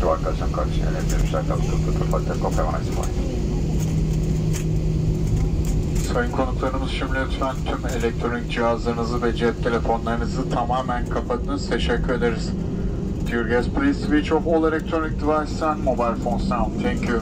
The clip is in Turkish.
Comunicación Corrección Electric Tutu Hotel Coffee One Nice Morning. Sayın konuklarımız şimdi lütfen tüm elektronik cihazlarınızı ve cep telefonlarınızı tamamen kapatınız. Teşekkür ederiz. Dear guests, please switch off all electronic devices and mobile phones now. Thank you.